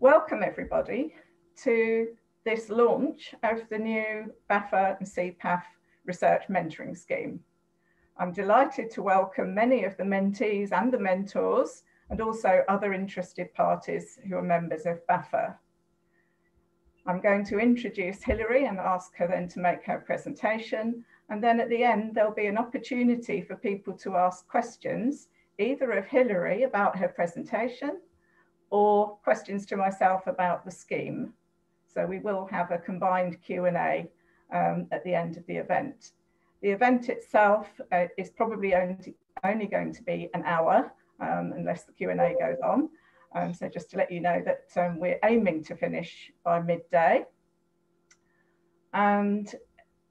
Welcome everybody to this launch of the new BAFA and CPAF research mentoring scheme. I'm delighted to welcome many of the mentees and the mentors and also other interested parties who are members of BAFA. I'm going to introduce Hilary and ask her then to make her presentation. And then at the end, there'll be an opportunity for people to ask questions, either of Hilary about her presentation or questions to myself about the scheme. So we will have a combined Q&A um, at the end of the event. The event itself uh, is probably only, only going to be an hour um, unless the Q&A goes on. Um, so just to let you know that um, we're aiming to finish by midday. And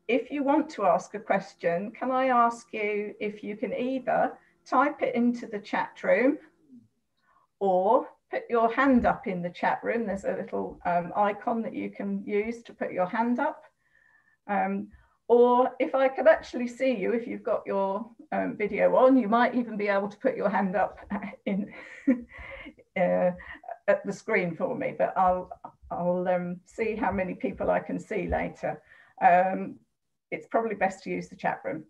if you want to ask a question, can I ask you if you can either type it into the chat room or put your hand up in the chat room. There's a little um, icon that you can use to put your hand up. Um, or if I could actually see you, if you've got your um, video on, you might even be able to put your hand up in uh, at the screen for me, but I'll, I'll um, see how many people I can see later. Um, it's probably best to use the chat room.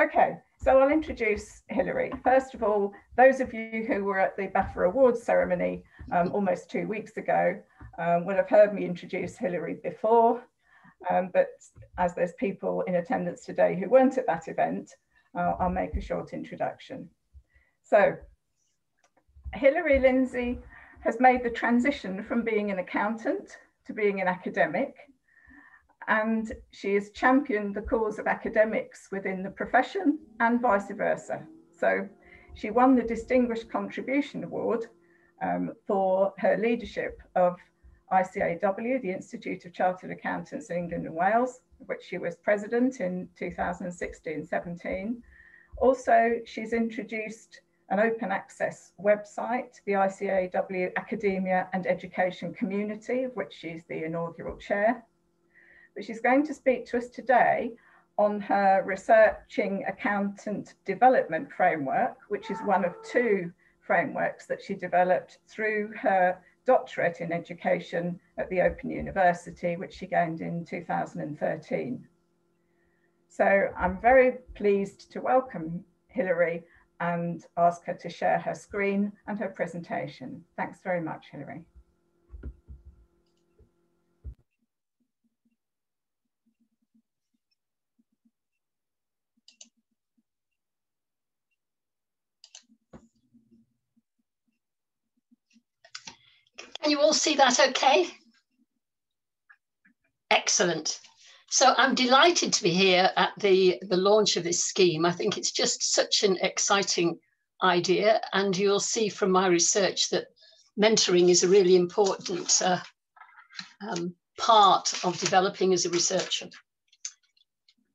Okay, so I'll introduce Hilary. First of all, those of you who were at the BAFA Awards ceremony um, almost two weeks ago um, will have heard me introduce Hilary before, um, but as there's people in attendance today who weren't at that event, uh, I'll make a short introduction. So, Hilary Lindsay has made the transition from being an accountant to being an academic and she has championed the cause of academics within the profession and vice versa. So she won the Distinguished Contribution Award um, for her leadership of ICAEW, the Institute of Chartered Accountants in England and Wales, which she was president in 2016-17. Also, she's introduced an open access website, the ICAEW Academia and Education Community, of which she's the inaugural chair but she's going to speak to us today on her researching accountant development framework, which is one of two frameworks that she developed through her doctorate in education at the Open University, which she gained in 2013. So I'm very pleased to welcome Hilary and ask her to share her screen and her presentation. Thanks very much, Hilary. Can you all see that okay? Excellent. So I'm delighted to be here at the, the launch of this scheme. I think it's just such an exciting idea. And you'll see from my research that mentoring is a really important uh, um, part of developing as a researcher.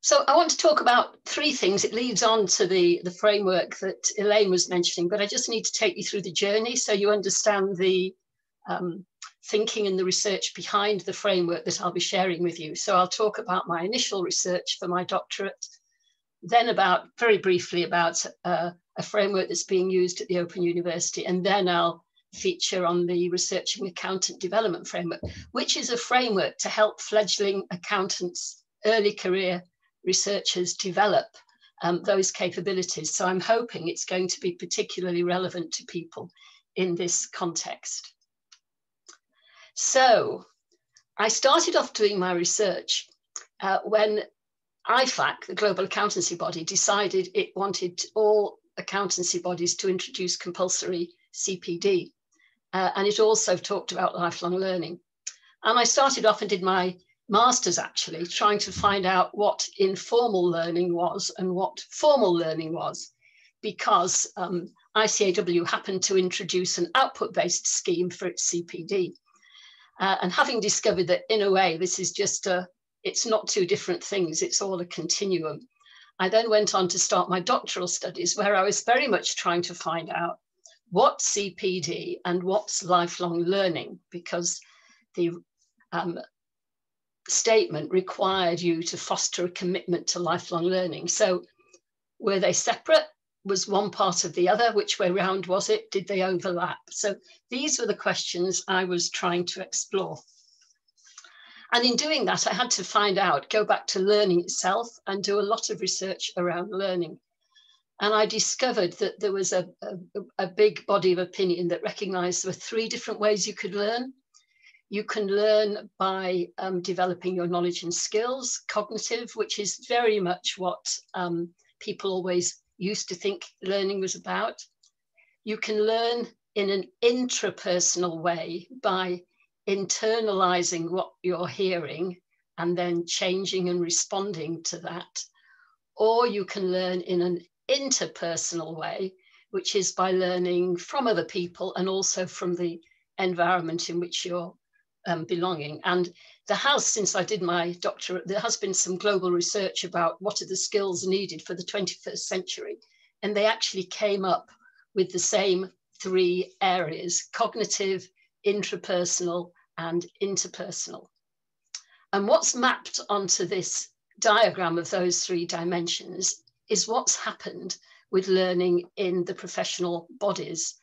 So I want to talk about three things. It leads on to the, the framework that Elaine was mentioning, but I just need to take you through the journey so you understand the um, thinking and the research behind the framework that I'll be sharing with you. So I'll talk about my initial research for my doctorate, then about very briefly about uh, a framework that's being used at the Open University, and then I'll feature on the Researching Accountant Development Framework, which is a framework to help fledgling accountants, early career researchers develop um, those capabilities. So I'm hoping it's going to be particularly relevant to people in this context. So I started off doing my research uh, when IFAC, the global accountancy body, decided it wanted all accountancy bodies to introduce compulsory CPD. Uh, and it also talked about lifelong learning. And I started off and did my master's actually, trying to find out what informal learning was and what formal learning was, because um, ICAEW happened to introduce an output based scheme for its CPD. Uh, and having discovered that in a way, this is just a, it's not two different things, it's all a continuum. I then went on to start my doctoral studies where I was very much trying to find out what CPD and what's lifelong learning, because the um, statement required you to foster a commitment to lifelong learning. So were they separate? Was one part of the other? Which way round was it? Did they overlap? So these were the questions I was trying to explore. And in doing that, I had to find out, go back to learning itself and do a lot of research around learning. And I discovered that there was a, a, a big body of opinion that recognized there were three different ways you could learn. You can learn by um, developing your knowledge and skills, cognitive, which is very much what um, people always used to think learning was about. You can learn in an intrapersonal way by internalizing what you're hearing and then changing and responding to that. Or you can learn in an interpersonal way, which is by learning from other people and also from the environment in which you're um, belonging. And there has, since I did my doctorate, there has been some global research about what are the skills needed for the 21st century. And they actually came up with the same three areas, cognitive, intrapersonal, and interpersonal. And what's mapped onto this diagram of those three dimensions is what's happened with learning in the professional bodies.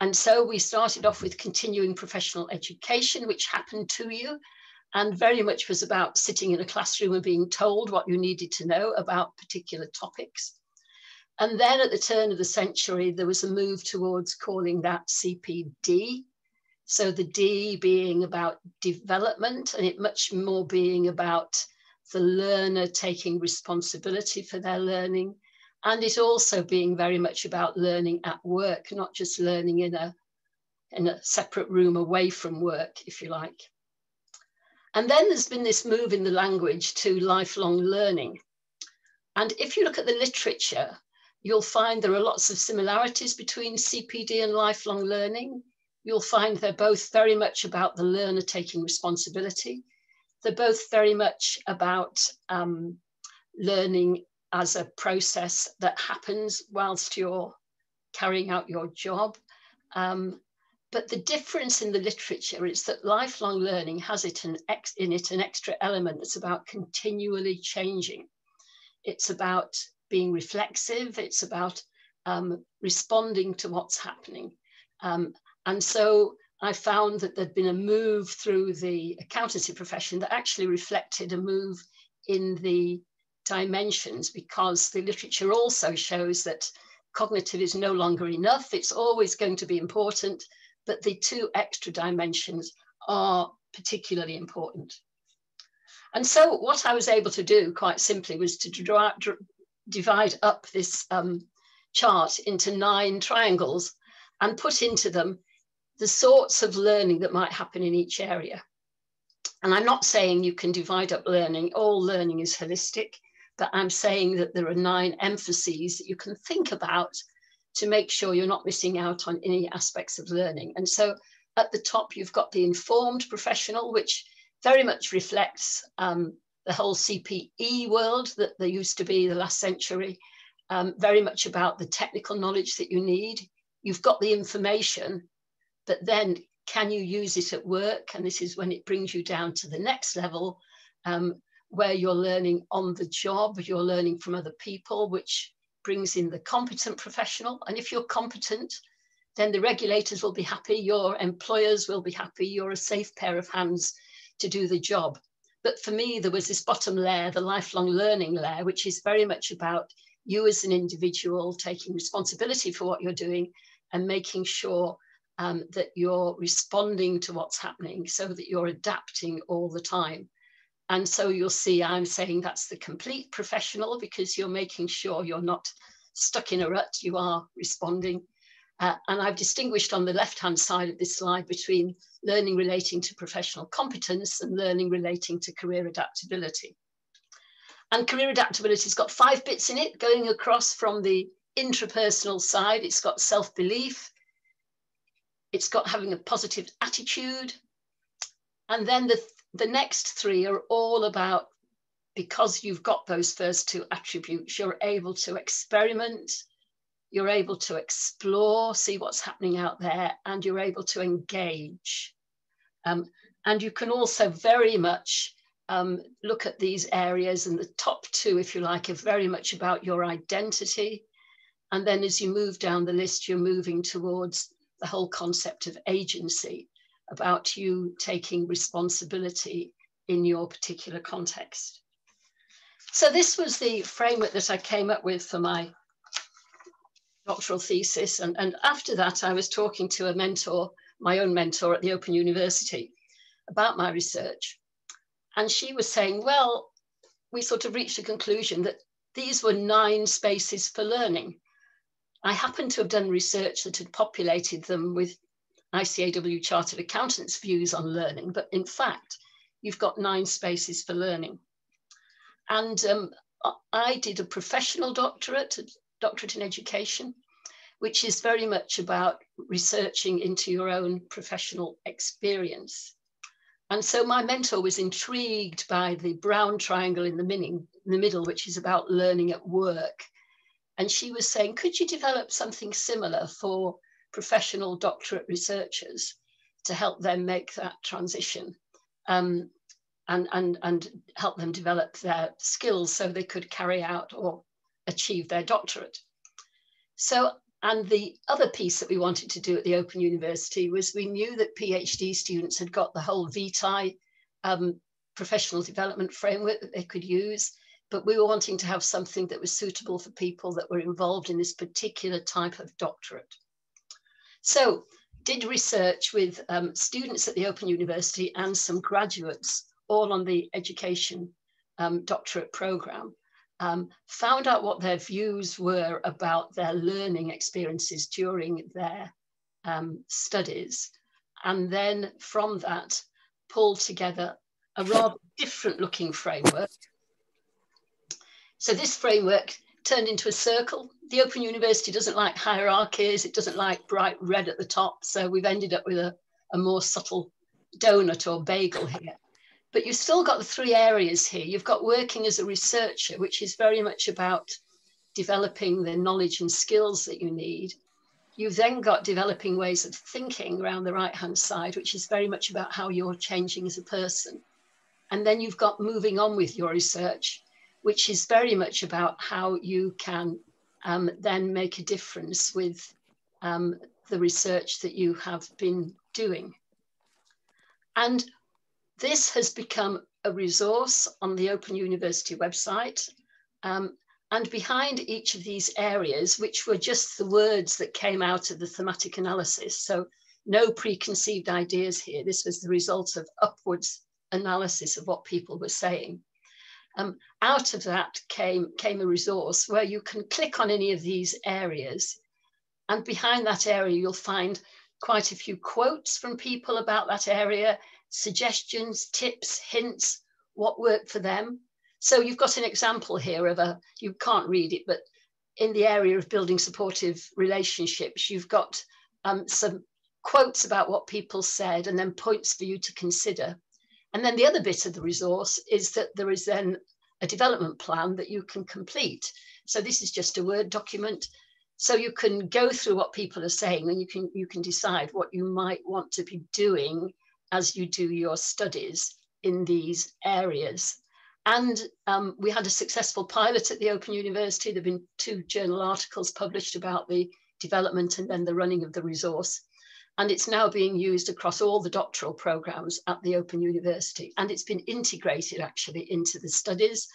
And so we started off with continuing professional education, which happened to you and very much was about sitting in a classroom and being told what you needed to know about particular topics. And then at the turn of the century, there was a move towards calling that CPD. So the D being about development and it much more being about the learner taking responsibility for their learning. And it also being very much about learning at work, not just learning in a, in a separate room away from work, if you like. And then there's been this move in the language to lifelong learning. And if you look at the literature, you'll find there are lots of similarities between CPD and lifelong learning. You'll find they're both very much about the learner taking responsibility. They're both very much about um, learning as a process that happens whilst you're carrying out your job. Um, but the difference in the literature is that lifelong learning has it an ex, in it an extra element that's about continually changing. It's about being reflexive. It's about um, responding to what's happening. Um, and so I found that there'd been a move through the accountancy profession that actually reflected a move in the dimensions because the literature also shows that cognitive is no longer enough. It's always going to be important, but the two extra dimensions are particularly important. And so what I was able to do quite simply was to draw, divide up this um, chart into nine triangles and put into them the sorts of learning that might happen in each area. And I'm not saying you can divide up learning, all learning is holistic, but I'm saying that there are nine emphases that you can think about to make sure you're not missing out on any aspects of learning. And so at the top, you've got the informed professional, which very much reflects um, the whole CPE world that there used to be the last century, um, very much about the technical knowledge that you need. You've got the information, but then can you use it at work? And this is when it brings you down to the next level um, where you're learning on the job, you're learning from other people, which brings in the competent professional. And if you're competent, then the regulators will be happy, your employers will be happy, you're a safe pair of hands to do the job. But for me, there was this bottom layer, the lifelong learning layer, which is very much about you as an individual taking responsibility for what you're doing and making sure um, that you're responding to what's happening so that you're adapting all the time. And so you'll see I'm saying that's the complete professional because you're making sure you're not stuck in a rut, you are responding. Uh, and I've distinguished on the left-hand side of this slide between learning relating to professional competence and learning relating to career adaptability. And career adaptability has got five bits in it, going across from the intrapersonal side. It's got self-belief, it's got having a positive attitude. And then the, the next three are all about because you've got those first two attributes, you're able to experiment, you're able to explore, see what's happening out there, and you're able to engage. Um, and you can also very much um, look at these areas, and the top two, if you like, are very much about your identity And then as you move down the list, you're moving towards the whole concept of agency, about you taking responsibility in your particular context. So this was the framework that I came up with for my doctoral thesis. And, and after that, I was talking to a mentor, my own mentor at the Open University, about my research. And she was saying, well, we sort of reached a conclusion that these were nine spaces for learning. I happened to have done research that had populated them with ICAEW Chartered Accountants' views on learning, but in fact, you've got nine spaces for learning. And um, I did a professional doctorate, a doctorate in education, which is very much about researching into your own professional experience. And so my mentor was intrigued by the brown triangle in the, in the middle, which is about learning at work. And she was saying, could you develop something similar for professional doctorate researchers to help them make that transition um, and, and, and help them develop their skills so they could carry out or achieve their doctorate. So and the other piece that we wanted to do at the Open University was we knew that PhD students had got the whole VITAE um, professional development framework that they could use, but we were wanting to have something that was suitable for people that were involved in this particular type of doctorate. So did research with um, students at the Open University and some graduates, all on the education um, doctorate program um, found out what their views were about their learning experiences during their um, studies, and then from that pulled together a rather different looking framework. So this framework turned into a circle. The Open University doesn't like hierarchies, it doesn't like bright red at the top, so we've ended up with a, a more subtle donut or bagel here. But you've still got the three areas here. You've got working as a researcher, which is very much about developing the knowledge and skills that you need. You've then got developing ways of thinking around the right hand side, which is very much about how you're changing as a person. And then you've got moving on with your research, which is very much about how you can um, then make a difference with um, the research that you have been doing. And this has become a resource on the Open University website. Um, and behind each of these areas, which were just the words that came out of the thematic analysis, so no preconceived ideas here, this was the result of upwards analysis of what people were saying. Um, out of that came, came a resource where you can click on any of these areas. And behind that area, you'll find quite a few quotes from people about that area suggestions, tips, hints, what worked for them. So you've got an example here of a, you can't read it, but in the area of building supportive relationships, you've got um, some quotes about what people said and then points for you to consider. And then the other bit of the resource is that there is then a development plan that you can complete. So this is just a Word document. So you can go through what people are saying and you can you can decide what you might want to be doing as you do your studies in these areas. And um, we had a successful pilot at the Open University. There have been two journal articles published about the development and then the running of the resource. And it's now being used across all the doctoral programs at the Open University. And it's been integrated actually into the studies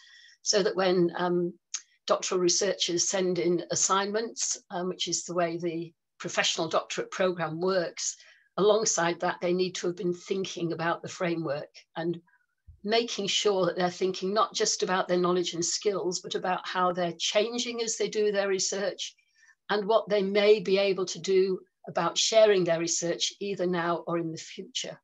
so that when um, doctoral researchers send in assignments, um, which is the way the professional doctorate program works, alongside that, they need to have been thinking about the framework and making sure that they're thinking not just about their knowledge and skills, but about how they're changing as they do their research and what they may be able to do about sharing their research either now or in the future.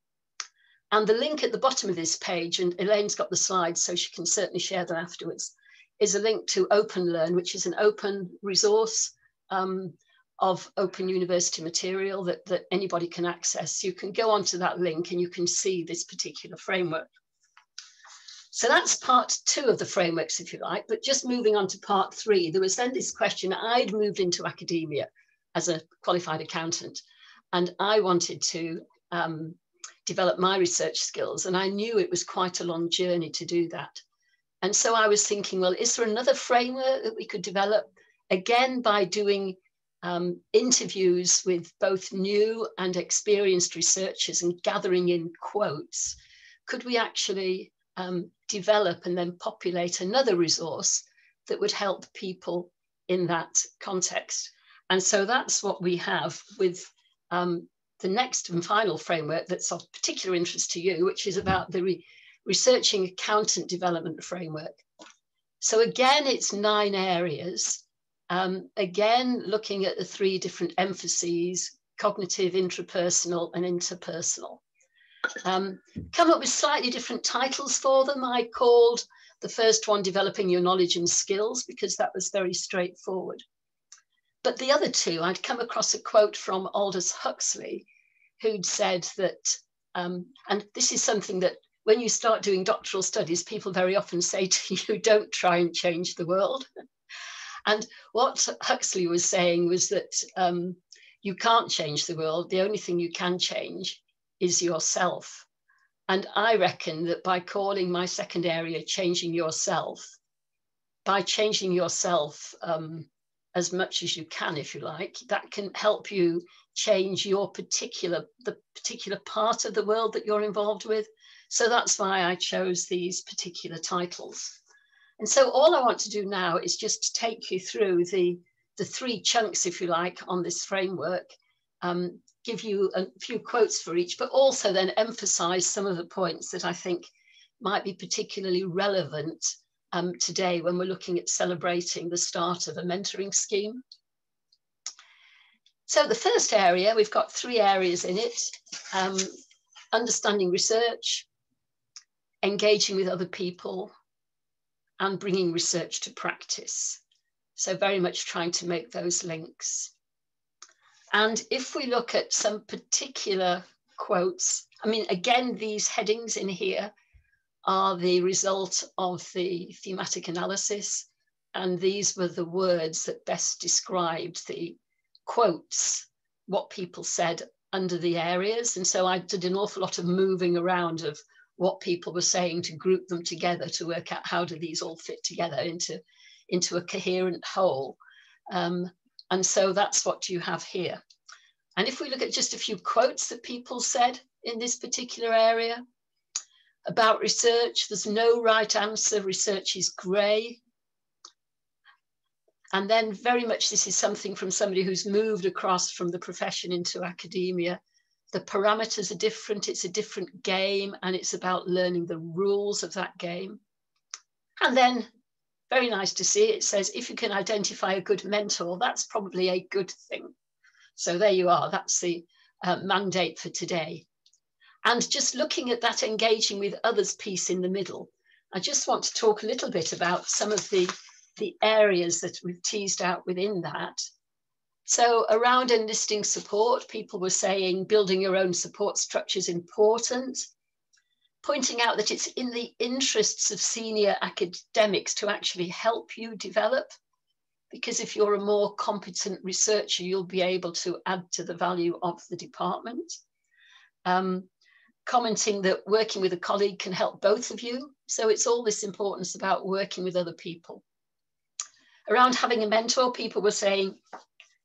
And the link at the bottom of this page, and Elaine's got the slides, so she can certainly share them afterwards, is a link to OpenLearn, which is an open resource um, of open university material that, that anybody can access. You can go onto that link and you can see this particular framework. So that's part two of the frameworks, if you like, but just moving on to part three, there was then this question, I'd moved into academia as a qualified accountant, and I wanted to um, develop my research skills, and I knew it was quite a long journey to do that. And so I was thinking, well, is there another framework that we could develop again, by doing um, interviews with both new and experienced researchers and gathering in quotes, could we actually um, develop and then populate another resource that would help people in that context? And so that's what we have with um, the next and final framework that's of particular interest to you, which is about the re Researching Accountant Development Framework. So again, it's nine areas um, again, looking at the three different emphases, cognitive, intrapersonal, and interpersonal. Um, come up with slightly different titles for them. I called the first one Developing Your Knowledge and Skills because that was very straightforward. But the other two, I'd come across a quote from Aldous Huxley, who'd said that, um, and this is something that when you start doing doctoral studies, people very often say to you, don't try and change the world. And what Huxley was saying was that um, you can't change the world. The only thing you can change is yourself. And I reckon that by calling my second area changing yourself, by changing yourself um, as much as you can, if you like, that can help you change your particular, the particular part of the world that you're involved with. So that's why I chose these particular titles. And so all I want to do now is just take you through the, the three chunks, if you like, on this framework, um, give you a few quotes for each, but also then emphasize some of the points that I think might be particularly relevant um, today when we're looking at celebrating the start of a mentoring scheme. So the first area, we've got three areas in it, um, understanding research, engaging with other people, and bringing research to practice. So very much trying to make those links. And if we look at some particular quotes, I mean, again, these headings in here are the result of the thematic analysis. And these were the words that best described the quotes, what people said under the areas. And so I did an awful lot of moving around of what people were saying to group them together to work out how do these all fit together into, into a coherent whole. Um, and so that's what you have here. And if we look at just a few quotes that people said in this particular area about research, there's no right answer, research is grey. And then very much this is something from somebody who's moved across from the profession into academia the parameters are different, it's a different game, and it's about learning the rules of that game. And then, very nice to see, it says if you can identify a good mentor, that's probably a good thing. So there you are, that's the uh, mandate for today. And just looking at that engaging with others piece in the middle, I just want to talk a little bit about some of the, the areas that we've teased out within that so around enlisting support, people were saying building your own support structure is important, pointing out that it's in the interests of senior academics to actually help you develop. Because if you're a more competent researcher, you'll be able to add to the value of the department. Um, commenting that working with a colleague can help both of you. So it's all this importance about working with other people. Around having a mentor, people were saying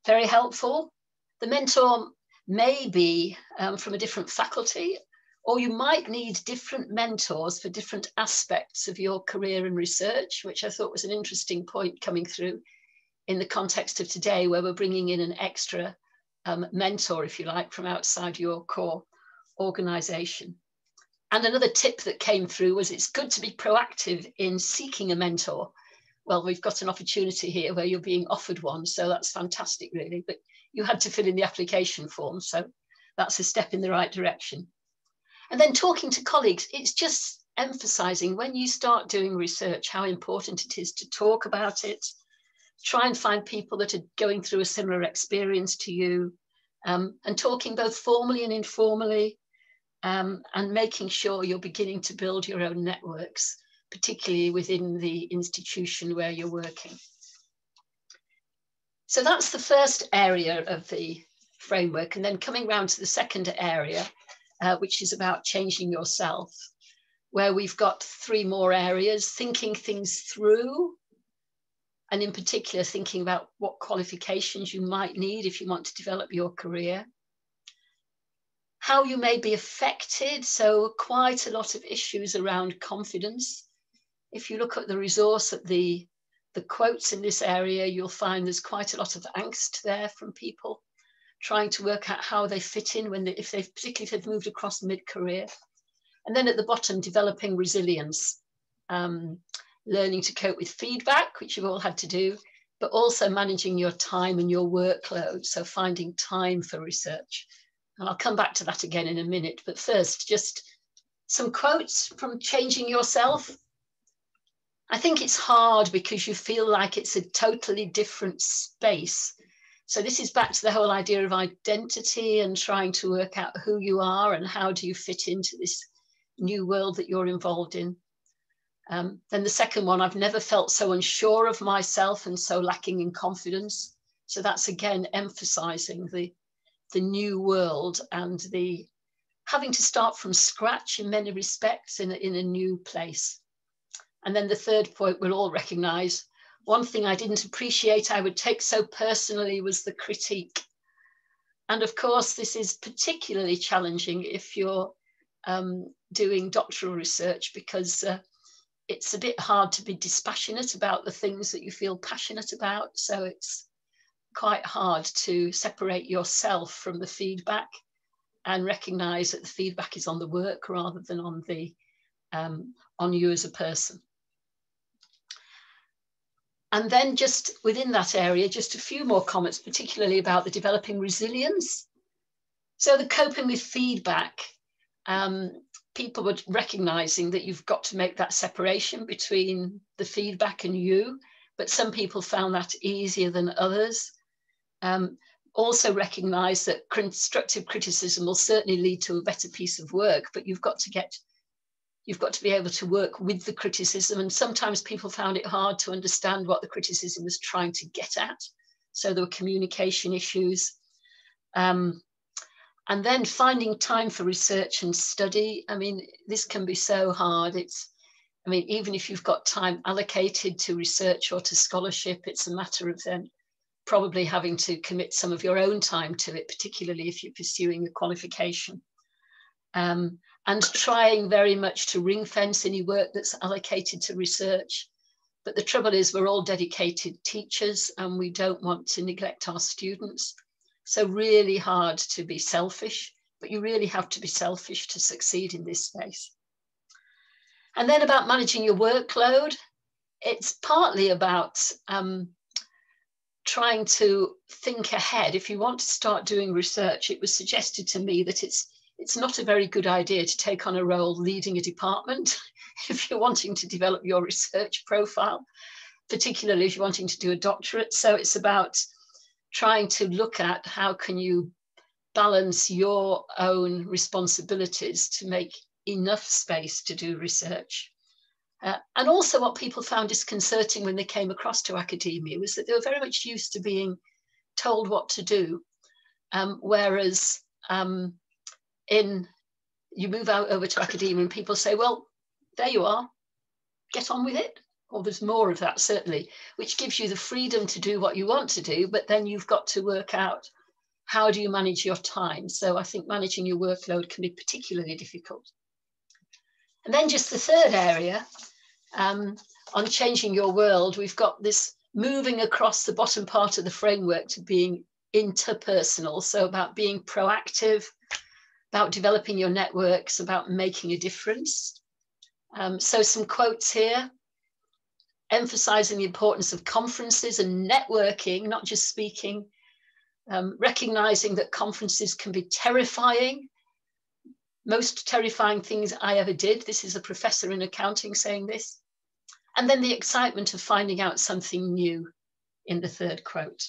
very helpful. The mentor may be um, from a different faculty, or you might need different mentors for different aspects of your career and research, which I thought was an interesting point coming through in the context of today, where we're bringing in an extra um, mentor, if you like, from outside your core organization. And another tip that came through was it's good to be proactive in seeking a mentor well, we've got an opportunity here where you're being offered one. So that's fantastic, really. But you had to fill in the application form. So that's a step in the right direction. And then talking to colleagues, it's just emphasizing when you start doing research how important it is to talk about it, try and find people that are going through a similar experience to you, um, and talking both formally and informally, um, and making sure you're beginning to build your own networks particularly within the institution where you're working. So that's the first area of the framework. And then coming round to the second area, uh, which is about changing yourself, where we've got three more areas, thinking things through, and in particular thinking about what qualifications you might need if you want to develop your career. How you may be affected, so quite a lot of issues around confidence. If you look at the resource at the, the quotes in this area, you'll find there's quite a lot of angst there from people trying to work out how they fit in when they, if they've particularly if they've moved across mid-career. And then at the bottom, developing resilience. Um, learning to cope with feedback, which you've all had to do, but also managing your time and your workload. So finding time for research. And I'll come back to that again in a minute. But first, just some quotes from Changing Yourself. I think it's hard because you feel like it's a totally different space. So this is back to the whole idea of identity and trying to work out who you are and how do you fit into this new world that you're involved in. Um, then the second one, I've never felt so unsure of myself and so lacking in confidence. So that's again emphasizing the, the new world and the having to start from scratch in many respects in a, in a new place. And then the third point we'll all recognize one thing I didn't appreciate I would take so personally was the critique. And of course, this is particularly challenging if you're um, doing doctoral research because uh, it's a bit hard to be dispassionate about the things that you feel passionate about. So it's quite hard to separate yourself from the feedback and recognize that the feedback is on the work rather than on the um, on you as a person. And then just within that area, just a few more comments, particularly about the developing resilience. So the coping with feedback. Um, people were recognizing that you've got to make that separation between the feedback and you, but some people found that easier than others. Um, also recognize that constructive criticism will certainly lead to a better piece of work, but you've got to get, you've got to be able to work with the criticism. And sometimes people found it hard to understand what the criticism was trying to get at. So there were communication issues. Um, and then finding time for research and study i mean this can be so hard it's i mean even if you've got time allocated to research or to scholarship it's a matter of then probably having to commit some of your own time to it particularly if you're pursuing a qualification. Um, and trying very much to ring fence any work that's allocated to research. But the trouble is we're all dedicated teachers and we don't want to neglect our students. So really hard to be selfish, but you really have to be selfish to succeed in this space. And then about managing your workload, it's partly about um, trying to think ahead. If you want to start doing research, it was suggested to me that it's it's not a very good idea to take on a role leading a department if you're wanting to develop your research profile, particularly if you're wanting to do a doctorate. So it's about trying to look at how can you balance your own responsibilities to make enough space to do research. Uh, and also what people found disconcerting when they came across to academia was that they were very much used to being told what to do. Um, whereas um, in you move out over to academia and people say, well, there you are, get on with it or there's more of that certainly, which gives you the freedom to do what you want to do, but then you've got to work out how do you manage your time. So I think managing your workload can be particularly difficult. And then just the third area um, on changing your world, we've got this moving across the bottom part of the framework to being interpersonal. So about being proactive, about developing your networks, about making a difference. Um, so some quotes here emphasizing the importance of conferences and networking, not just speaking, um, recognizing that conferences can be terrifying. Most terrifying things I ever did. This is a professor in accounting saying this. And then the excitement of finding out something new in the third quote.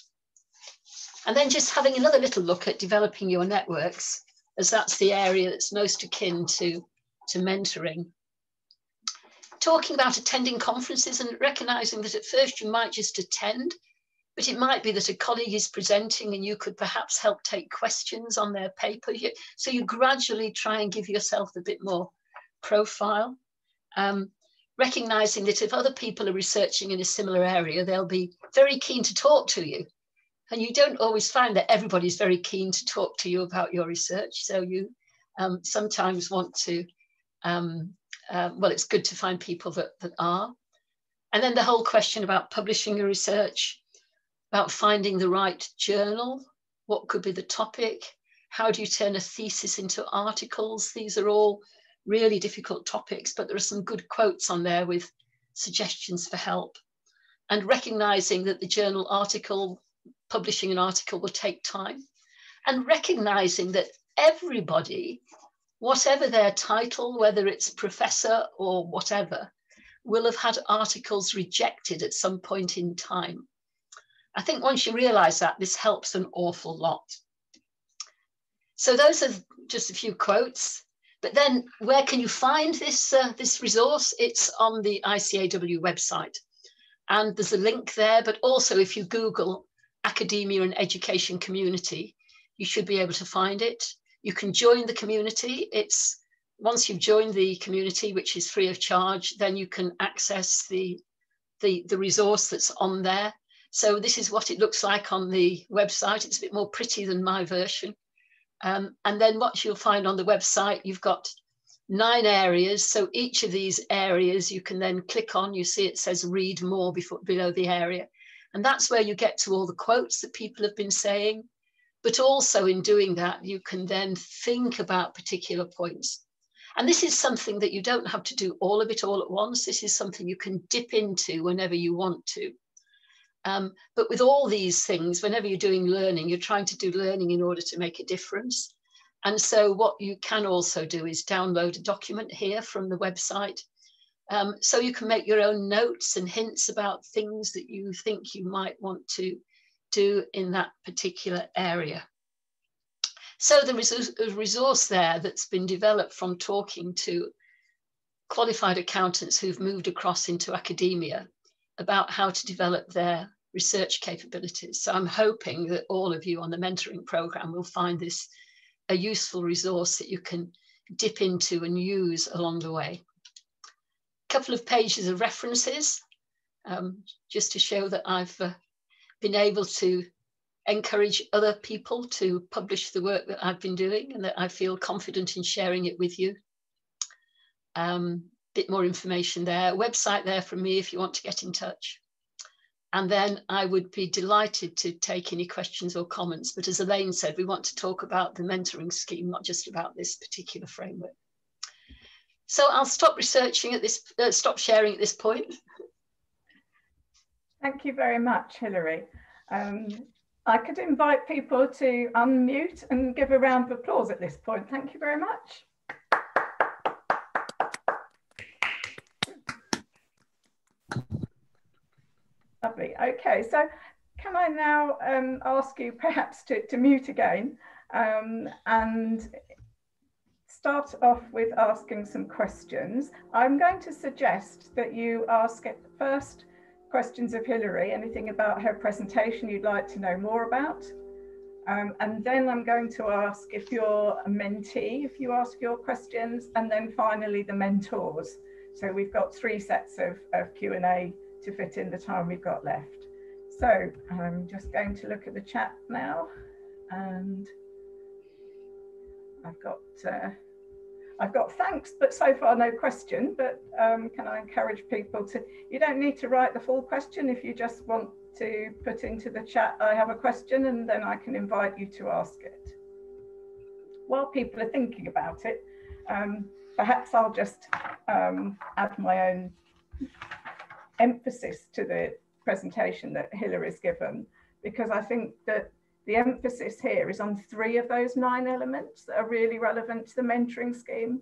And then just having another little look at developing your networks, as that's the area that's most akin to, to mentoring talking about attending conferences and recognizing that at first you might just attend, but it might be that a colleague is presenting and you could perhaps help take questions on their paper. So you gradually try and give yourself a bit more profile. Um, recognizing that if other people are researching in a similar area, they'll be very keen to talk to you. And you don't always find that everybody's very keen to talk to you about your research. So you um, sometimes want to, um, uh, well, it's good to find people that, that are. And then the whole question about publishing your research, about finding the right journal, what could be the topic, how do you turn a thesis into articles? These are all really difficult topics, but there are some good quotes on there with suggestions for help. And recognizing that the journal article, publishing an article will take time, and recognizing that everybody, whatever their title, whether it's professor or whatever, will have had articles rejected at some point in time. I think once you realize that, this helps an awful lot. So those are just a few quotes. But then where can you find this, uh, this resource? It's on the ICAEW website. And there's a link there, but also if you Google academia and education community, you should be able to find it. You can join the community. It's once you've joined the community, which is free of charge, then you can access the, the, the resource that's on there. So this is what it looks like on the website. It's a bit more pretty than my version. Um, and then what you'll find on the website, you've got nine areas. So each of these areas you can then click on, you see it says read more before, below the area. And that's where you get to all the quotes that people have been saying. But also in doing that, you can then think about particular points. And this is something that you don't have to do all of it all at once. This is something you can dip into whenever you want to. Um, but with all these things, whenever you're doing learning, you're trying to do learning in order to make a difference. And so what you can also do is download a document here from the website. Um, so you can make your own notes and hints about things that you think you might want to do in that particular area. So there is a resource there that's been developed from talking to qualified accountants who've moved across into academia about how to develop their research capabilities. So I'm hoping that all of you on the mentoring program will find this a useful resource that you can dip into and use along the way. A couple of pages of references, um, just to show that I've uh, been able to encourage other people to publish the work that I've been doing and that I feel confident in sharing it with you. Um, bit more information there, website there from me if you want to get in touch. And then I would be delighted to take any questions or comments. But as Elaine said, we want to talk about the mentoring scheme, not just about this particular framework. So I'll stop researching at this, uh, stop sharing at this point. Thank you very much, Hilary. Um, I could invite people to unmute and give a round of applause at this point. Thank you very much. Lovely. Okay, so can I now um, ask you perhaps to, to mute again um, and start off with asking some questions. I'm going to suggest that you ask at first questions of Hilary, anything about her presentation you'd like to know more about. Um, and then I'm going to ask if you're a mentee, if you ask your questions, and then finally the mentors. So we've got three sets of, of Q&A to fit in the time we've got left. So I'm just going to look at the chat now and I've got uh, I've got thanks, but so far no question. But um, can I encourage people to, you don't need to write the full question if you just want to put into the chat, I have a question, and then I can invite you to ask it. While people are thinking about it, um, perhaps I'll just um, add my own emphasis to the presentation that Hilary's given, because I think that the emphasis here is on three of those nine elements that are really relevant to the mentoring scheme.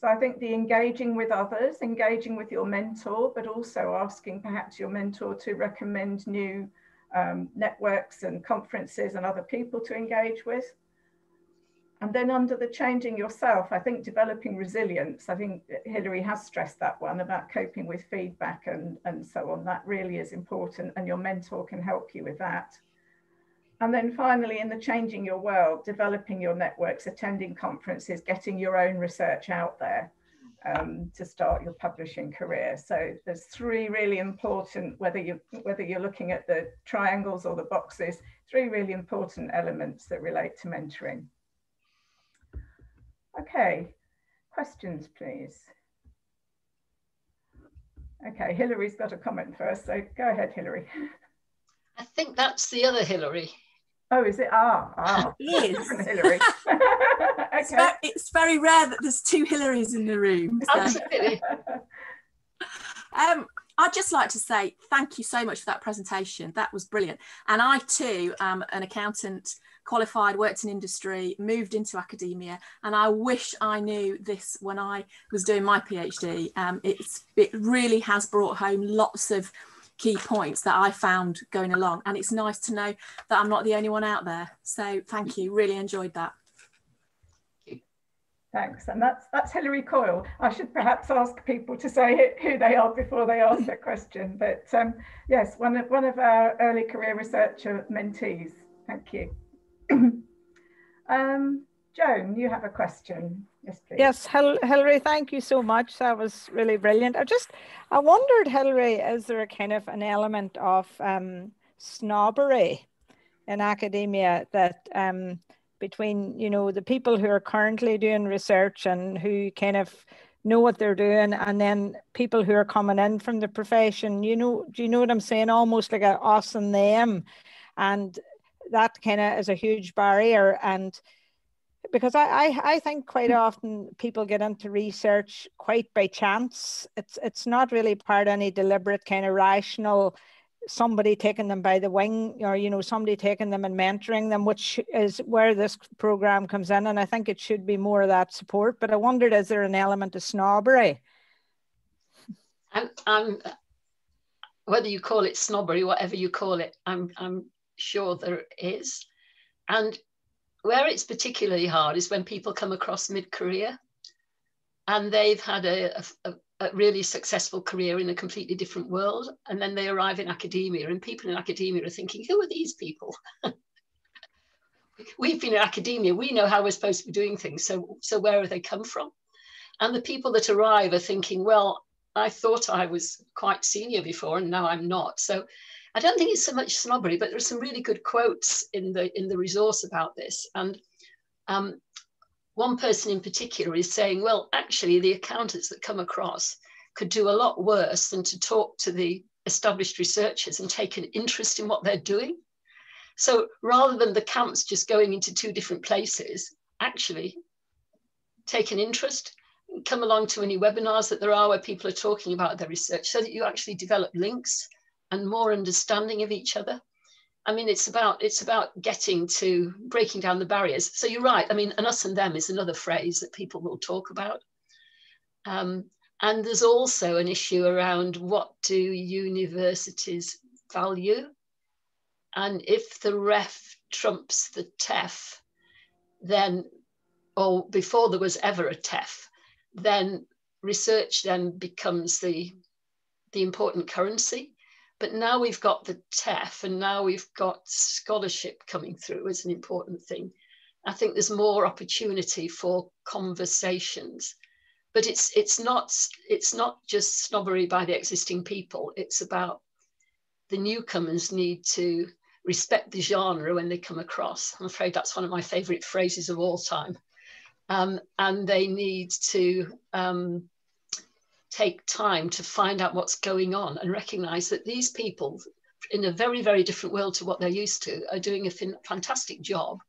So I think the engaging with others, engaging with your mentor, but also asking perhaps your mentor to recommend new um, networks and conferences and other people to engage with. And then under the changing yourself, I think developing resilience, I think Hilary has stressed that one about coping with feedback and, and so on. That really is important and your mentor can help you with that. And then finally, in the changing your world, developing your networks, attending conferences, getting your own research out there. um, to start your publishing career. So there's three really important, whether you whether you're looking at the triangles or the boxes, three really important elements that relate to mentoring. Okay, questions please. Okay, Hillary's got a comment first, so go ahead, Hillary. I think that's the other Hillary. Oh, is it? Ah, ah. It is. Hillary. okay. It's, very, it's very rare that there's two Hillarys in the room. So. Absolutely. Um, I'd just like to say thank you so much for that presentation. That was brilliant. And I too am an accountant, qualified, worked in industry, moved into academia, and I wish I knew this when I was doing my PhD. Um, it's it really has brought home lots of key points that I found going along, and it's nice to know that I'm not the only one out there. So thank you, really enjoyed that. Thanks, and that's that's Hilary Coyle. I should perhaps ask people to say who they are before they ask their question. But um, yes, one of one of our early career researcher mentees. Thank you. um, Joan, you have a question. Yes, please. Yes, Hil Hilary, thank you so much. That was really brilliant. I just, I wondered, Hilary, is there a kind of an element of um, snobbery in academia that um, between you know the people who are currently doing research and who kind of know what they're doing and then people who are coming in from the profession you know do you know what i'm saying almost like a us and them and that kind of is a huge barrier. And because I, I, I think quite hmm. often people get into research quite by chance. It's it's not really part of any deliberate kind of rational somebody taking them by the wing or you know somebody taking them and mentoring them which is where this program comes in. And i think it should be more of that support. But i wondered is there an element of snobbery? I'm, I'm whether you call it snobbery whatever you call it i'm i'm sure there is and where it's particularly hard is when people come across mid-career and they've had a, a, a really successful career in a completely different world. And then they arrive in academia, and people in academia are thinking, who are these people? We've been in academia, we know how we're supposed to be doing things. So, so where have they come from? And the people that arrive are thinking, well, I thought I was quite senior before, and now I'm not. So I don't think it's so much snobbery, but there's some really good quotes in the in the resource about this. And um, one person in particular is saying, well, actually, the accountants that come across could do a lot worse than to talk to the established researchers and take an interest in what they're doing. So rather than the camps just going into two different places, actually take an interest, come along to any webinars that there are where people are talking about their research so that you actually develop links and more understanding of each other. I mean, it's about it's about getting to breaking down the barriers. So you're right. I mean, an us and them is another phrase that people will talk about. Um, and there's also an issue around what do universities value, and if the REF trumps the TEF, then, or before there was ever a TEF, then research then becomes the the important currency. But now we've got the TEF and now we've got scholarship coming through as an important thing. I think there's more opportunity for conversations. But it's it's not it's not just snobbery by the existing people. It's about the newcomers need to respect the genre when they come across. I'm afraid that's one of my favorite phrases of all time. Um, and they need to um, take time to find out what's going on and recognize that these people in a very, very different world to what they're used to are doing a fantastic job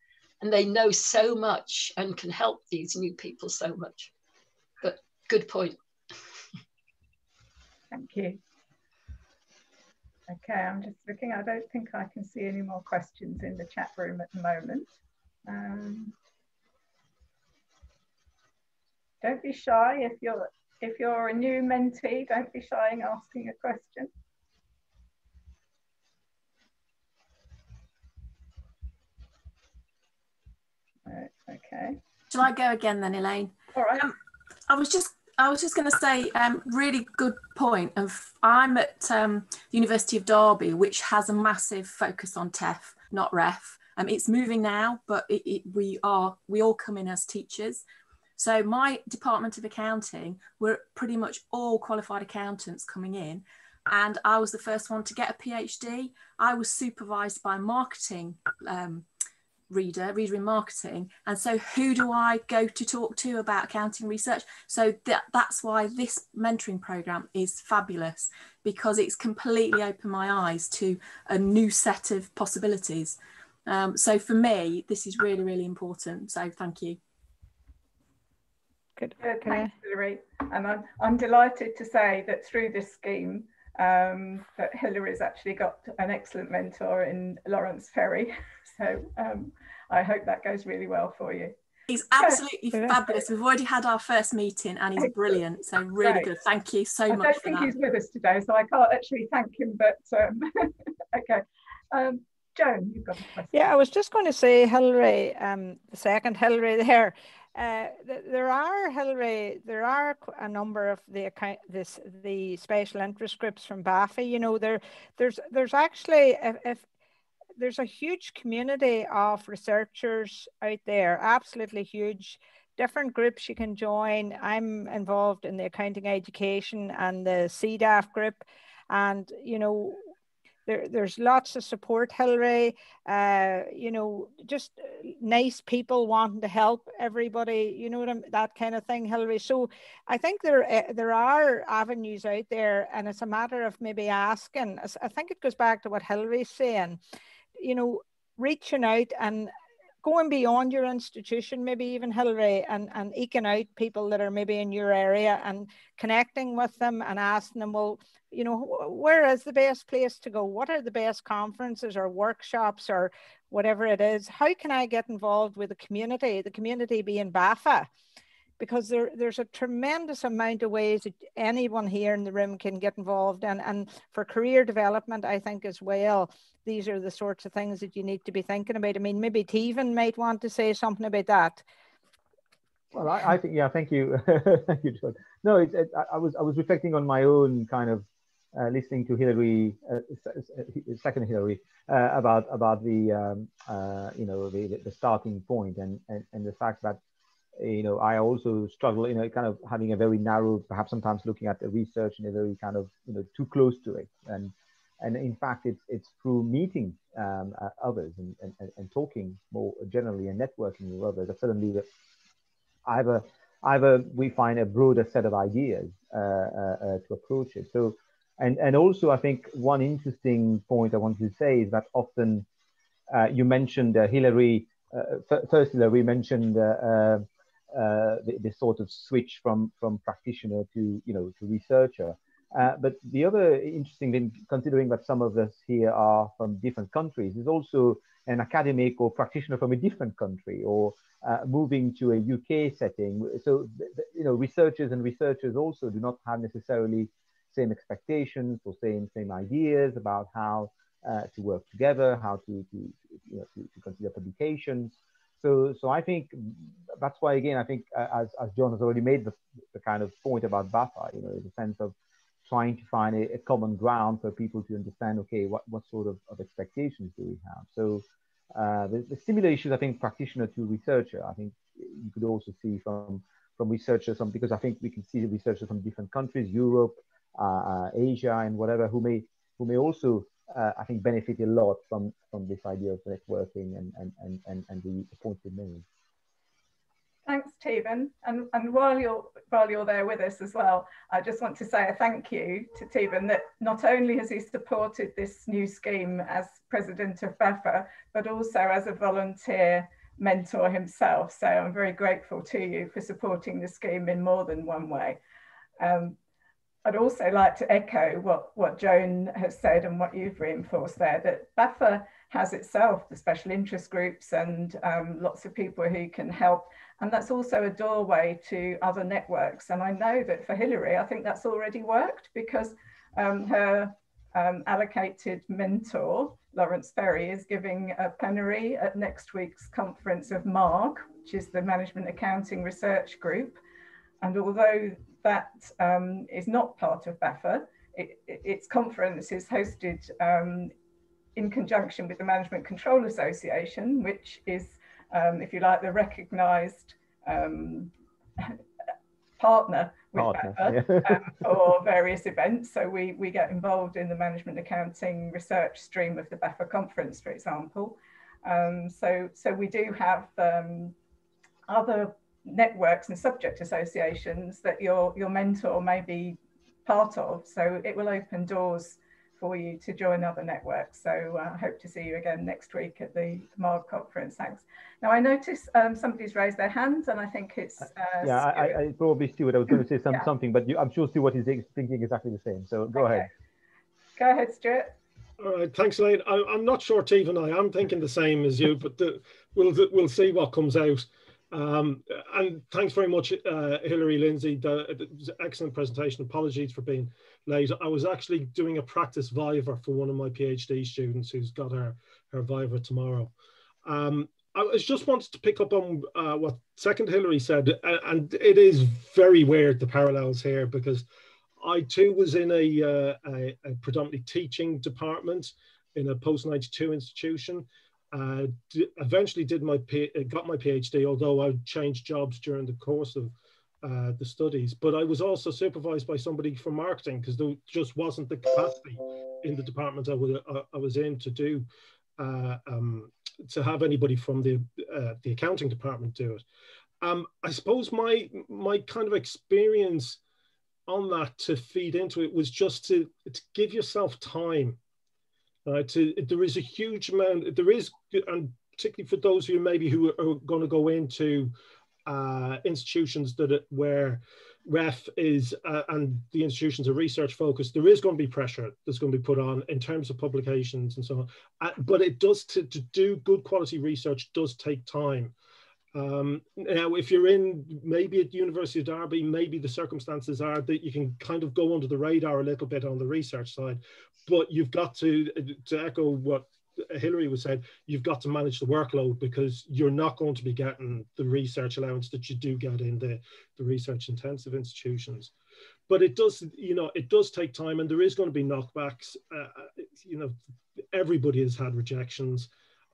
and they know so much and can help these new people so much. But good point. Thank you. Okay, I'm just looking. I don't think I can see any more questions in the chat room at the moment. Um, don't be shy if you're if you're a new mentee, don't be shy in asking a question. Okay. Shall I go again then, Elaine? All right. Um, I was just I was just going to say, um, really good point. Of I'm at um, the University of Derby, which has a massive focus on TEF, not REF. Um, it's moving now, but it, it, we are we all come in as teachers, So my department of accounting were pretty much all qualified accountants coming in. And I was the first one to get a PhD. I was supervised by marketing um, reader, reader in marketing. And so who do I go to talk to about accounting research? So that, that's why this mentoring program is fabulous because it's completely opened my eyes to a new set of possibilities. Um, so for me, this is really, really important. So thank you. Good. Good. Thanks, Hilary. And I'm, I'm delighted to say that through this scheme, um, that Hilary's actually got an excellent mentor in Laurence Ferry. So um, I hope that goes really well for you. He's absolutely yeah. fabulous. We've already had our first meeting and he's brilliant. So really Great. good. Thank you so I much. I don't think he's with us today, so I can't actually thank him, but um, okay. Um, Joan, you've got a question. Yeah, I was just going to say, Hilary, um, the second Hilary there. Uh, there are Hilary, there are a number of the account, this the special interest groups from BAFA. You know, there there's there's actually if, if there's a huge community of researchers out there, absolutely huge. Different groups you can join. I'm involved in the accounting education and the CDAF group, and you know there, there's lots of support, Hilary. Uh, you know, just nice people wanting to help everybody. You know what I'm, that kind of thing, Hilary. So I think there uh, there are avenues out there, and it's a matter of maybe asking. I think it goes back to what Hilary's saying. You know, reaching out and going beyond your institution, maybe even Hilary, and, and eking out people that are maybe in your area and connecting with them and asking them, well, you know, where is the best place to go? What are the best conferences or workshops or whatever it is? How can I get involved with the community, the community being BAFA? Because there, there's a tremendous amount of ways that anyone here in the room can get involved. And, and for career development, I think as well, these are the sorts of things that you need to be thinking about. I mean, maybe Tevan might want to say something about that. Well, I, I think, yeah, thank you. thank you, John. No, it, it, I was I was reflecting on my own kind of uh, listening to Hilary, uh, second Hilary, uh, about about the um, uh, you know the, the starting point and, and and the fact that you know I also struggle you know kind of having a very narrow, perhaps sometimes looking at the research in a very kind of you know too close to it. And and in fact it's it's through meeting um, uh, others and, and, and talking more generally and networking with others that suddenly that either either we find a broader set of ideas uh, to approach it. So and, and also, I think one interesting point I wanted to say is that often uh, you mentioned uh, Hilary, uh, first Hilary mentioned uh, uh, uh, the, sort of switch from, from practitioner to, you know, to researcher. but the other interesting thing, considering that some of us here are from different countries, is also an academic or practitioner from a different country or moving to a UK setting. So, you know, researchers and researchers also do not have necessarily same expectations or same same ideas about how uh, to work together, how to to, you know, to, to consider publications. So so I think that's why again I think uh, as as John has already made the, the kind of point about BAFA, you know, the sense of trying to find a, a, common ground for people to understand okay what what sort of, of expectations do we have. So uh, the, the similar issues I think practitioner to researcher I think you could also see from from researchers from because I think we can see researchers from different countries, Europe, uh, uh, Asia and whatever, who may who may also uh, I think benefit a lot from from this idea of networking and and and and, and the, points you. Thanks, Tevan. And, and while you're while you're there with us as well, I just want to say a thank you to Tevan that not only has he supported this new scheme as president of BAFA, but also as a volunteer mentor himself. So I'm very grateful to you for supporting the scheme in more than one way. Um, I'd also like to echo what, what Joan has said and what you've reinforced there, that BAFA has itself the special interest groups and um, lots of people who can help. And that's also a doorway to other networks. And I know that for Hilary, I think that's already worked because um, her um, allocated mentor, Laurence Ferry, is giving a plenary at next week's conference of MARG, which is the Management Accounting Research Group. And although that um, is not part of BAFA. It, it, its conference is hosted um, in conjunction with the Management Control Association, which is, um, if you like, the recognised um, partner with partner, yeah. um, for various events. So we, we get involved in the management accounting research stream of the BAFA conference, for example. Um, so, so we do have um, other networks and subject associations that your, your mentor may be part of. So it will open doors for you to join other networks. So I uh, hope to see you again next week at the MARG conference. Thanks. Now I notice um, somebody's raised their hand and I think it's uh, Yeah, I, I, probably Stuart, I was going to say some, yeah. something, but you, I'm sure Stuart is thinking exactly the same. So go okay. ahead. Go ahead, Stuart. All right, thanks, Elaine. I, am not sure, Steve and I, I'm thinking the same as you, but the, we'll, we'll see what comes out. Um, and thanks very much, uh, Hilary Lindsay. Excellent presentation. Apologies for being late. I was actually doing a practice viva for one of my PhD students who's got her, her viva tomorrow. Um, I just wanted to pick up on uh, what second Hilary said, and it is very weird the parallels here because I too was in a, uh, a, a predominantly teaching department in a post 92 institution uh, eventually did my uh, got my PhD, although I changed jobs during the course of uh, the studies. But I was also supervised by somebody from marketing because there just wasn't the capacity in the department I, uh, I was in to do uh, um, to have anybody from the uh, the accounting department do it. Um, I suppose my my kind of experience on that to feed into it was just to, to give yourself time uh, there is a huge amount, there is, and particularly for those of you maybe who are going to go into uh, institutions that where REF is uh, and the institutions are research focused, there is going to be pressure that's going to be put on in terms of publications and so on. Uh, but it does to, to do good quality research does take time. Um, now, if you're in maybe at University of Derby, maybe the circumstances are that you can kind of go under the radar a little bit on the research side, but you've got to, to echo what Hilary was said, you've got to manage the workload because you're not going to be getting the research allowance that you do get in the, the research intensive institutions. But it does, you know, it does take time and there is going to be knockbacks. Uh, uh you know, everybody has had rejections.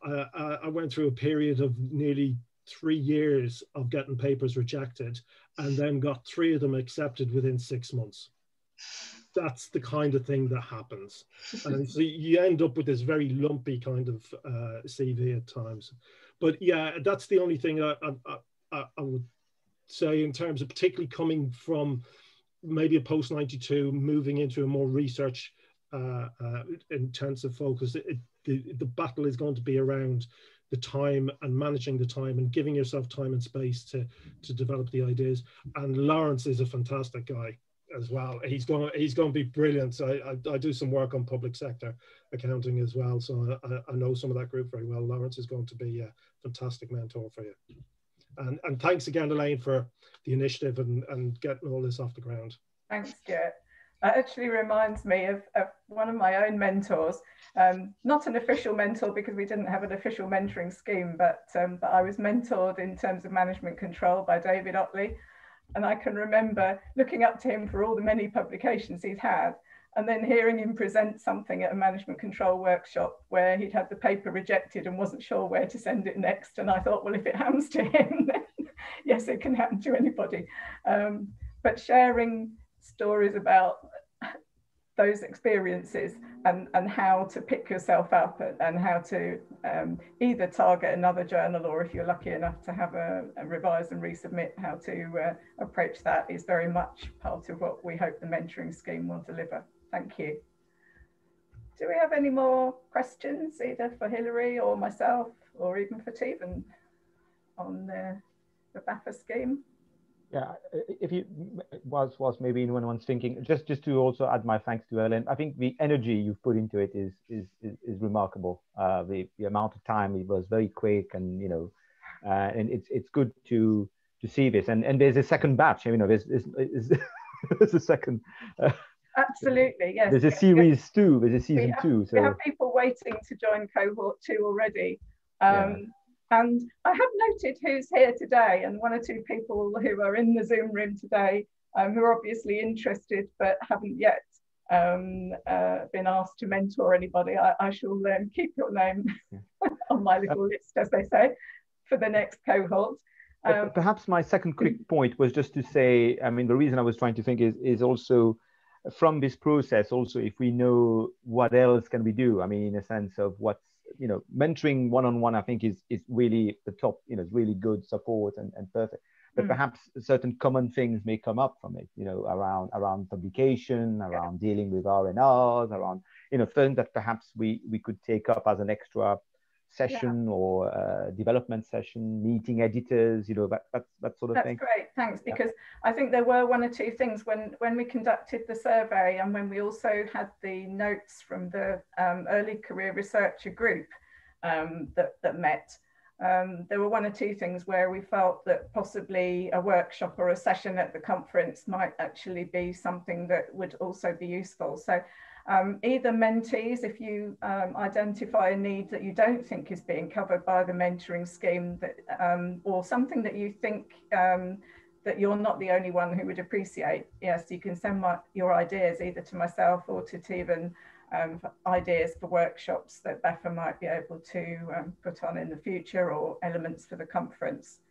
Uh, I went through a period of nearly three years of getting papers rejected and then got three of them accepted within six months. That's the kind of thing that happens. and so you end up with this very lumpy kind of uh, CV at times. But yeah, that's the only thing I, I, I, I would say in terms of particularly coming from maybe a post 92, moving into a more research uh, uh, intensive focus. It, the, the battle is going to be around the time and managing the time and giving yourself time and space to to develop the ideas. And Laurence is a fantastic guy as well. He's going he's going to be brilliant. I, I, I do some work on public sector accounting as well, so I, I know some of that group very well. Laurence is going to be a fantastic mentor for you. And and thanks again, Elaine, for the initiative and and getting all this off the ground. Thanks, Stuart. That actually reminds me of, of one of my own mentors um, not an official mentor because we didn't have an official mentoring scheme, but, um, but I was mentored in terms of management control by David Otley. And I can remember looking up to him for all the many publications he's had and then hearing him present something at a management control workshop where he'd had the paper rejected and wasn't sure where to send it next. And I thought, well, if it happens to him, then yes, it can happen to anybody. Um, but sharing stories about those experiences and, and how to pick yourself up and, how to um, either target another journal or if you're lucky enough to have a, a revise and resubmit, how to uh, approach that is very much part of what we hope the mentoring scheme will deliver. Thank you. Do we have any more questions either for Hilary or myself or even for Stephen on the, the BAFA scheme? Yeah, if you was was maybe anyone was thinking, just just to also add my thanks to Elaine. I think the energy you've put into it is is is, is remarkable. Uh, the the amount of time it was very quick, and you know, uh, and it's it's good to to see this. And and there's a second batch. You know, there's there's, there's a second. Uh, Absolutely, yes. There's a series yes. two. There's a season have, two. So we have people waiting to join cohort two already. Um, yeah and I have noted who's here today, and one or two people who are in the Zoom room today um, who are obviously interested but haven't yet um, uh, been asked to mentor anybody. I, I shall um, keep your name on my little list, as they say, for the next cohort. Um, Perhaps my second quick point was just to say, I mean, the reason I was trying to think is, is also from this process, also if we know what else can we do, I mean, in a sense of what's, you know, mentoring one-on-one, I think is, is really the top, you know, it's really good support and, and perfect. But Mm. perhaps certain common things may come up from it, you know, around around publication, around dealing with R and R's, around you know things that perhaps we we could take up as an extra session or uh, development session, meeting editors, you know, that that, that sort of That's thing. That's great, thanks. Yeah. Because I think there were one or two things when when we conducted the survey and when we also had the notes from the um, early career researcher group um, that that met. Um, there were one or two things where we felt that possibly a workshop or a session at the conference might actually be something that would also be useful. So um, either mentees, if you um, identify a need that you don't think is being covered by the mentoring scheme, that, um, or something that you think um, that you're not the only one who would appreciate, yes, you can send my, your ideas either to myself or to Tevan um, for ideas for workshops that BAFA might be able to um, put on in the future or elements for the conference.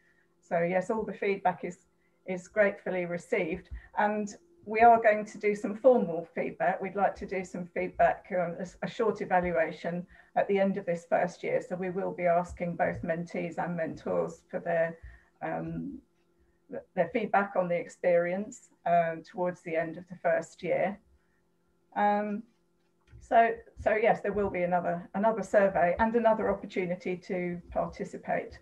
So yes, all the feedback is, is gratefully received. And we are going to do some formal feedback. We'd like to do some feedback, um, a, a short evaluation at the end of this first year. So we will be asking both mentees and mentors for their um, their feedback on the experience um, towards the end of the first year. Um, so, so yes, there will be another another survey and another opportunity to participate.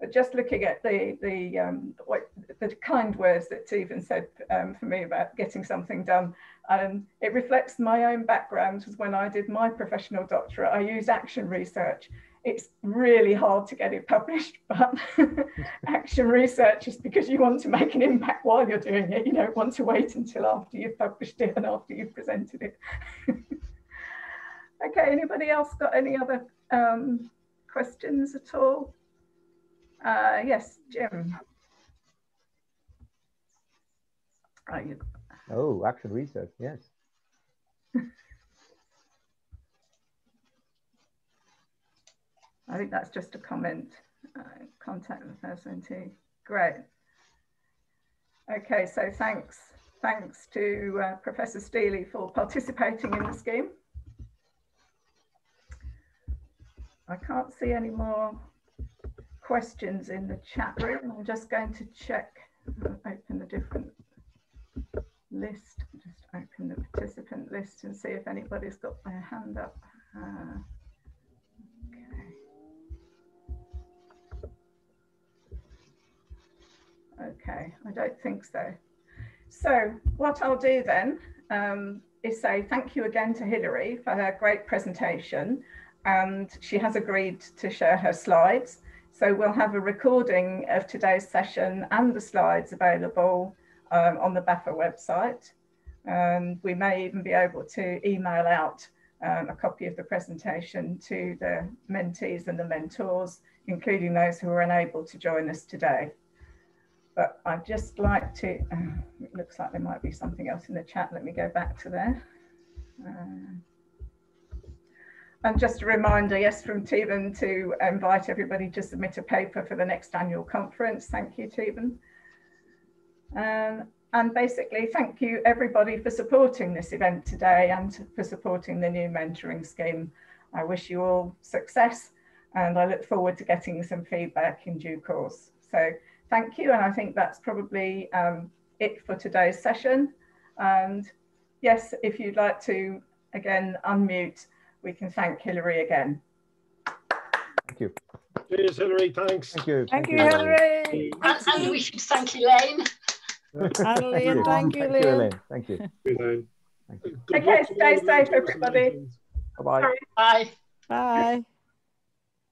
But just looking at the the um, what, the kind words that Stephen said um, for me about getting something done, um, it reflects my own background. Because when I did my professional doctorate, I used action research. It's really hard to get it published, but action research is because you want to make an impact while you're doing it. You don't want to wait until after you've published it and after you've presented it. okay, anybody else got any other um, questions at all? Uh, yes, Jim. Oh, you, Oh, action research, yes. I think that's just a comment. Uh, contact the person too. Great. Okay, so thanks. Thanks to uh, Professor Steely for participating in the scheme. I can't see any more questions in the chat room. I'm just going to check, open the different list, just open the participant list and see if anybody's got their hand up. Uh, okay. Okay, I don't think so. So what I'll do then um, is say thank you again to Hilary for her great presentation. And she has agreed to share her slides. So we'll have a recording of today's session and the slides available um, on the BAFA website. And we may even be able to email out um, a copy of the presentation to the mentees and the mentors, including those who are unable to join us today. But I'd just like to, uh, it looks like there might be something else in the chat. Let me go back to there. Uh, and just a reminder, yes, from Tevan to invite everybody to submit a paper for the next annual conference. Thank you, Tevan. Um, and basically, thank you everybody for supporting this event today and for supporting the new mentoring scheme. I wish you all success and I look forward to getting some feedback in due course. So thank you. And I think that's probably um, it for today's session. And yes, if you'd like to, again, unmute, we can thank Hilary again. Thank you. Cheers, Hilary. Thanks. Thank you. Thank you, Hilary. And, and we should thank Elaine. Adeline, thank you, Thank you, Elaine. Thank you. Elaine. Thank you. Good Okay, stay safe, everybody. mentees. Bye-bye. Sorry. Bye. Bye.